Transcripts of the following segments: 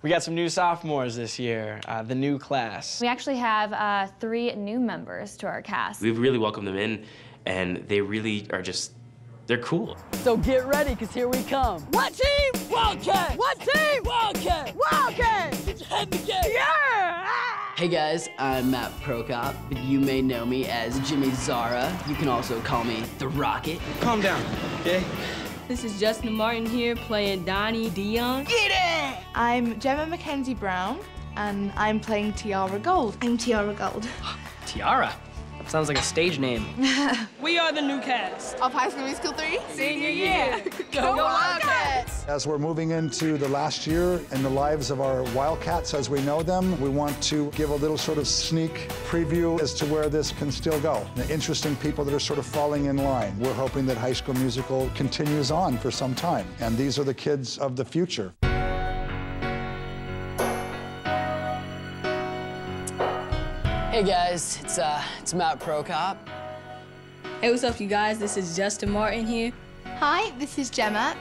We got some new sophomores this year, uh, the new class. We actually have uh, three new members to our cast. We've really welcomed them in, and they really are just, they're cool. So get ready, because here we come. What team? Wildcat! What team? Wildcat! Wildcat! Get your head together! Yeah! Hey guys, I'm Matt Prokop. You may know me as Jimmy Zara. You can also call me The Rocket. Calm down, okay? This is Justin Martin here playing Donnie Dion. Get it! I'm Jemma McKenzie-Brown, and I'm playing Tiara Gold. I'm Tiara Gold. Tiara? Sounds like a stage name. we are the new cast of High School Musical 3. Senior year. Go, Go Wildcats! As we're moving into the last year in the lives of our Wildcats as we know them, we want to give a little sort of sneak preview as to where this can still go. The interesting people that are sort of falling in line. We're hoping that High School Musical continues on for some time, and these are the kids of the future. Hey guys, it's uh, it's Matt Prokop. Hey, what's up, you guys? This is Justin Martin here. Hi, this is Jemma.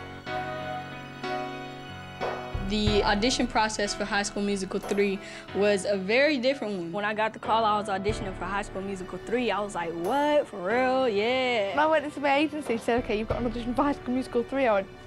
The audition process for High School Musical 3 was a very different one. When I got the call I was auditioning for High School Musical 3, I was like, what? For real? Yeah. When I went into my agency, said, okay, you've got an audition for High School Musical 3, I went, what?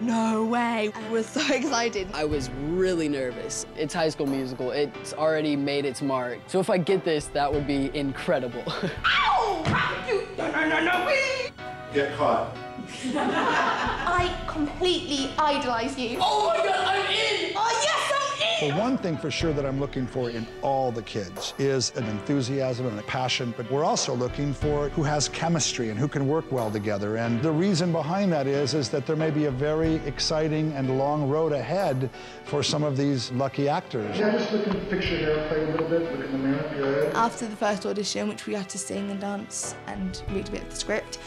No way. I was so excited. I was really nervous. It's High School Musical. It's already made its mark. So if I get this, that would be incredible. Ow! You, no, no, no, no, please! Get caught. I completely idolize you. Oh my god, I'm in! Yes, I'm in! Well, one thing for sure that I'm looking for in all the kids is an enthusiasm and a passion, but we're also looking for who has chemistry and who can work well together. And the reason behind that is, is that there may be a very exciting and long road ahead for some of these lucky actors. Yeah, just look and fix your hair, play a little bit, look in the mirror, you're After the first audition, which we had to sing and dance and read a bit of the script,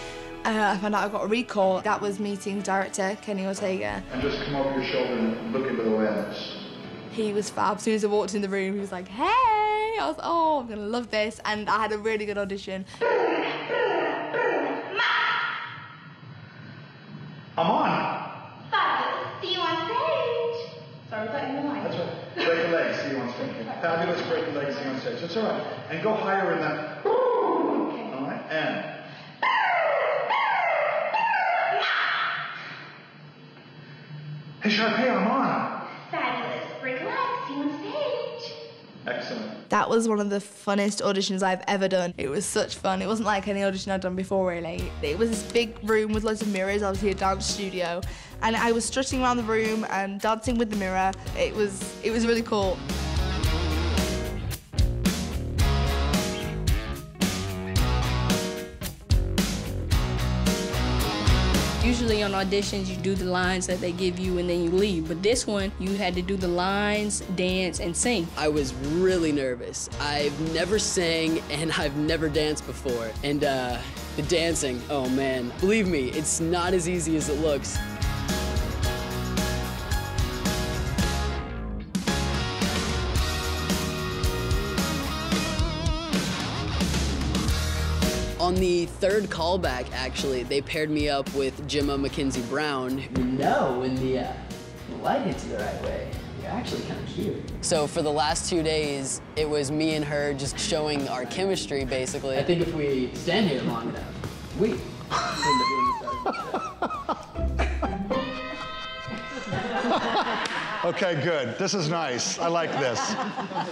uh, I found out I got a recall. That was meeting director Kenny Ortega. And just come over your shoulder and look into the lens. He was fab. As soon as I walked in the room, he was like, hey! I was, like, oh, I'm gonna love this. And I had a really good audition. I'm on. Fabulous. See you on stage. Sorry, was that in the line? That's right. Break a leg, see you on stage. Fabulous, break a leg, see you on stage. That's all right. And go higher in that. Okay. All right, and. Hey, Sharpay, I'm on. Fabulous. Break a leg. See you on stage. Excellent. Was one of the funnest auditions I've ever done. It was such fun. It wasn't like any audition I'd done before, really. It was this big room with loads of mirrors, obviously a dance studio, and I was strutting around the room and dancing with the mirror. It was, it was really cool. Usually on auditions, you do the lines that they give you and then you leave. But this one, you had to do the lines, dance, and sing. I was really nervous. I've never sang and I've never danced before. And uh, the dancing, oh man, believe me, it's not as easy as it looks. The third callback, actually, they paired me up with Jemma McKenzie-Brown. You know when the, uh, light hits you the right way, you're actually kind of cute. So for the last two days, it was me and her just showing our chemistry, basically. I think if we stand here long enough, we Okay, good. This is nice. I like this.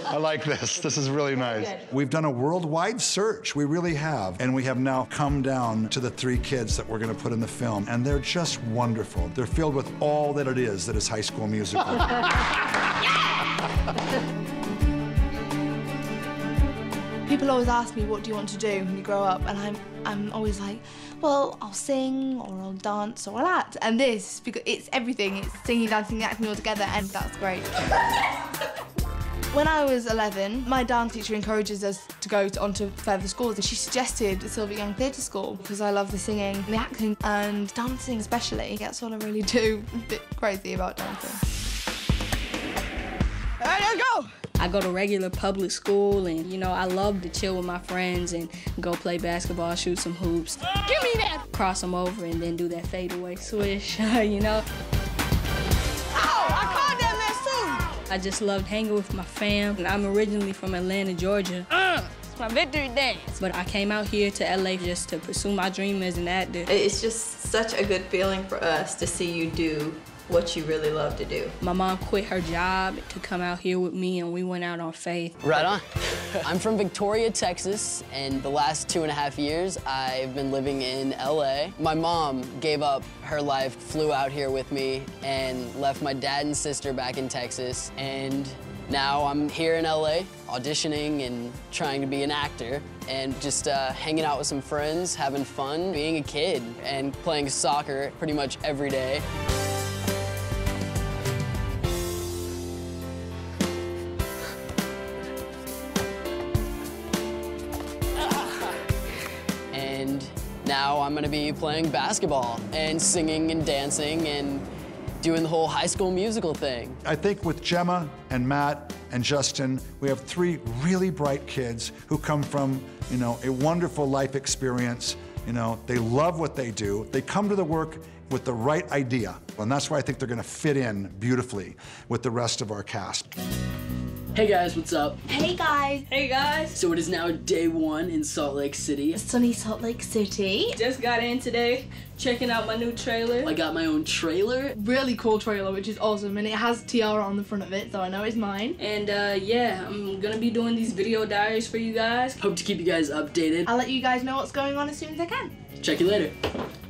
I like this. This is really nice. We've done a worldwide search. We really have. And we have now come down to the three kids that we're going to put in the film. And they're just wonderful. They're filled with all that it is that is High School Musical. People always ask me, what do you want to do when you grow up? And I'm, I'm always like, well, I'll sing, or I'll dance, or I'll act. And this, because it's everything. It's singing, dancing, acting all together, and that's great. When I was 11, my dance teacher encourages us to go to, on to further schools, and she suggested Sylvia Young Theatre School because I love the singing, the acting, and dancing especially. That's what I really do. A bit crazy about dancing. I go to regular public school and, you know, I love to chill with my friends and go play basketball, shoot some hoops. Give me that! Cross them over and then do that fadeaway swish, you know? Oh, I caught that mess I just loved hanging with my fam. And I'm originally from Atlanta, Georgia. Uh, it's my victory dance. But I came out here to LA just to pursue my dream as an actor. It's just such a good feeling for us to see you do what you really love to do. My mom quit her job to come out here with me, and we went out on faith. Right on. I'm from Victoria, Texas, and the last two and a half years, I've been living in LA. My mom gave up her life, flew out here with me, and left my dad and sister back in Texas, and now I'm here in LA, auditioning and trying to be an actor, and just uh, hanging out with some friends, having fun, being a kid, and playing soccer pretty much every day. Now I'm gonna be playing basketball and singing and dancing and doing the whole high school musical thing. I think with Jemma and Matt and Justin, we have three really bright kids who come from, you know, a wonderful life experience. You know, they love what they do. They come to the work with the right idea. And that's why I think they're gonna fit in beautifully with the rest of our cast. Hey guys, what's up? Hey guys. Hey guys. So it is now day one in Salt Lake City. Sunny Salt Lake City. Just got in today, checking out my new trailer. I got my own trailer. Really cool trailer, which is awesome, and it has Tiara on the front of it, so I know it's mine. And uh, yeah, I'm gonna be doing these video diaries for you guys. Hope to keep you guys updated. I'll let you guys know what's going on as soon as I can. Check you later.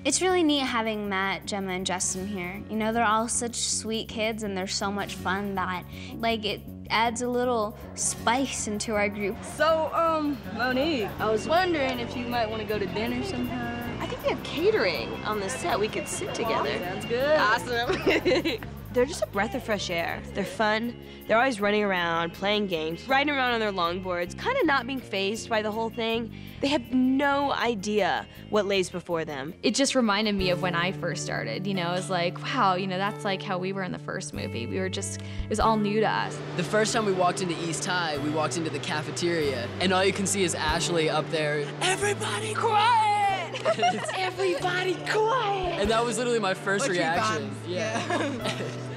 It's really neat having Matt, Jemma, and Justin here. You know, they're all such sweet kids and they're so much fun that, like, it adds a little spice into our group. So, um, Monique, I was wondering if you might want to go to dinner sometime. I think we have catering on the set. We could sit together. Sounds good. Awesome. They're just a breath of fresh air. They're fun. They're always running around, playing games, riding around on their longboards, kind of not being phased by the whole thing. They have no idea what lays before them. It just reminded me of when I first started. You know, it was like, wow, you know, that's like how we were in the first movie. We were just, it was all new to us. The first time we walked into East High, we walked into the cafeteria, and all you can see is Ashley up there. Everybody quiet! Everybody quiet! And that was literally my first What reaction. bands? Yeah.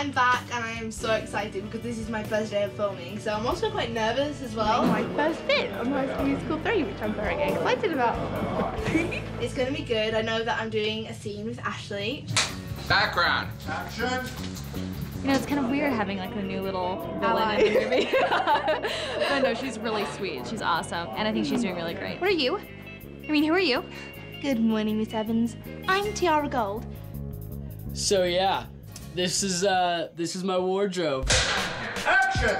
Hey guys, I'm back and I am so excited because this is my first day of filming. So I'm also quite nervous as well. My first bit on High School Musical 3, which I'm very excited about. it's gonna be good. I know that I'm doing a scene with Ashley. Background. Action. You know, it's kind of weird having like a new little villain in the movie. but no, she's really sweet. She's awesome. And I think she's doing really great. What are you? I mean, who are you? Good morning, Miss Evans. I'm Tiara Gold. So yeah, this is uh this is my wardrobe. Action.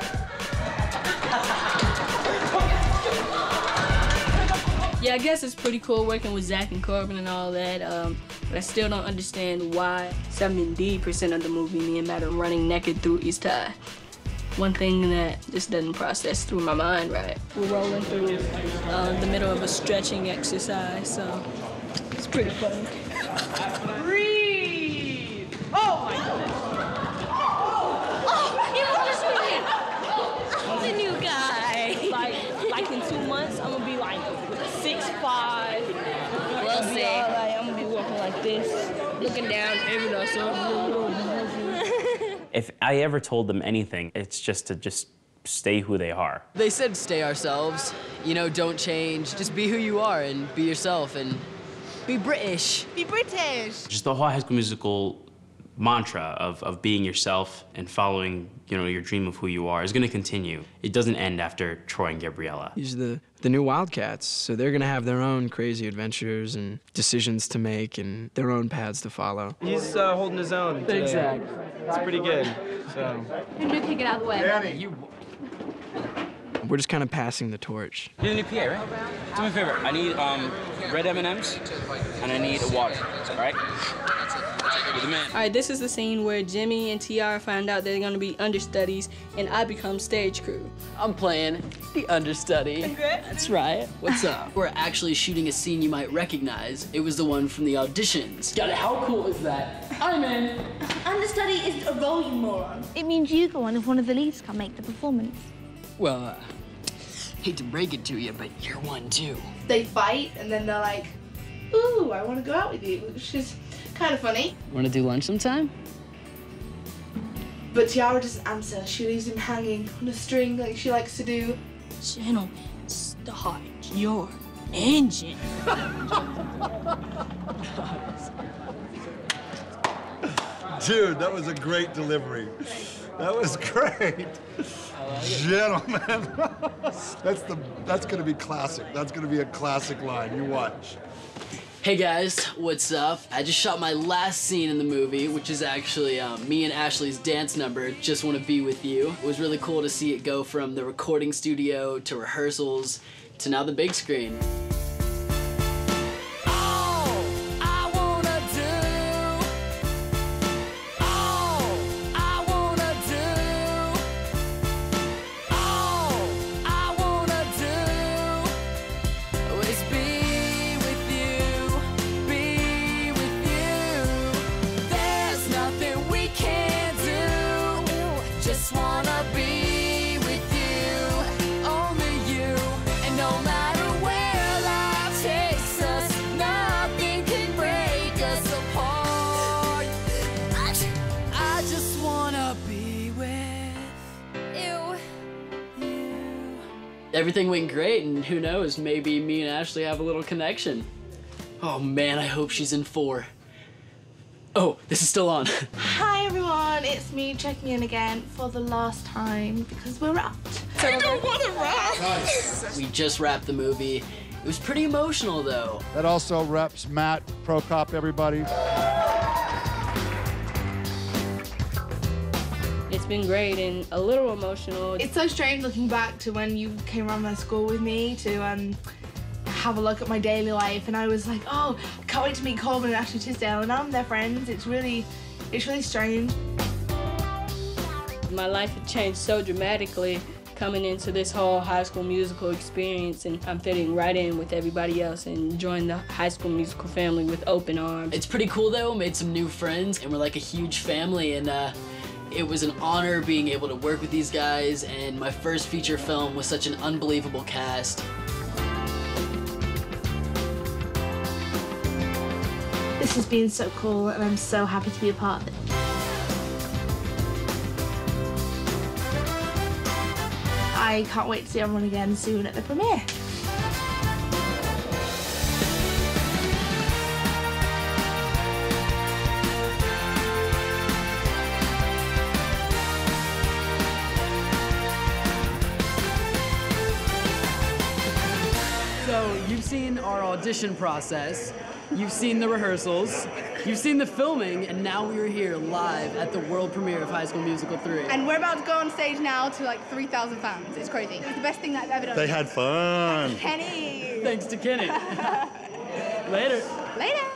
Yeah, I guess it's pretty cool working with Zac and Corbin and all that. Um, but I still don't understand why 70% of the movie, me and Matt are running naked through East High. One thing that just doesn't process through my mind right. We're rolling through uh, the middle of a stretching exercise, so it's pretty fun. Breathe! Oh my goodness! Oh, the new guy. Like, like in two months, I'm gonna be like six five. We'll see. Like, I'm gonna be walking like this, looking down, every day. So If I ever told them anything, it's just to just stay who they are. They said stay ourselves. You know, don't change. Just be who you are and be yourself and be British. Be British! Just the whole High School Musical mantra of, of being yourself and following, you know, your dream of who you are is going to continue. It doesn't end after Troy and Gabriella. These are the, the new Wildcats, so they're gonna have their own crazy adventures and decisions to make and their own paths to follow. He's uh, holding his own. Today. Exactly. It's pretty good. So. I'm gonna kick it out of the way. Danny. We're just kind of passing the torch. You're the new PA, right? Do me a favor. I need um, red M&Ms and I need a water. All right? You're. All right, this is the scene where Jimmy and Tiara find out they're gonna be understudies, and I become stage crew. I'm playing the understudy. That's right. What's up? We're actually shooting a scene you might recognize. It was the one from the auditions. Got it. How cool is that? I'm in. Understudy is a role, you moron. It means you go on if one of the leads can't make the performance. Well, uh, hate to break it to you, but you're one too. They fight and then they're like, ooh, I want to go out with you, which is kind of funny. Want to do lunch sometime? But Tiara doesn't answer. She leaves him hanging on a string like she likes to do. Gentlemen, start your engine. Dude, that was a great delivery. That was great. Gentlemen. that's the that's gonna be classic. That's gonna be a classic line. You watch. Hey guys, what's up? I just shot my last scene in the movie, which is actually um, me and Ashley's dance number, Just Wanna Be With You. It was really cool to see it go from the recording studio to rehearsals to now the big screen. Everything went great, and who knows, maybe me and Ashley have a little connection. Oh man, I hope she's in four. Oh, this is still on. Hi everyone, it's me checking in again for the last time because we're wrapped. I don't want to wrap. we just wrapped the movie. It was pretty emotional though. That also reps Matt Prokop, everybody. Been great and a little emotional. It's so strange looking back to when you came around my school with me to um, have a look at my daily life, and I was like, oh, I can't wait to meet Corbin and Ashley Tisdale, and now I'm their friends. It's really, it's really strange. My life had changed so dramatically coming into this whole high school musical experience and I'm fitting right in with everybody else and join the high school musical family with open arms. It's pretty cool though, made some new friends and we're like a huge family and uh, it was an honor being able to work with these guys and my first feature film was such an unbelievable cast. This has been so cool, and I'm so happy to be a part of it. I can't wait to see everyone again soon at the premiere. Audition process, you've seen the rehearsals, you've seen the filming, and now we are here live at the world premiere of High School Musical 3. And we're about to go on stage now to like 3,000 fans. It's crazy. It's the best thing that I've ever done. They had fun. Kenny. Thanks to Kenny. Later. Later.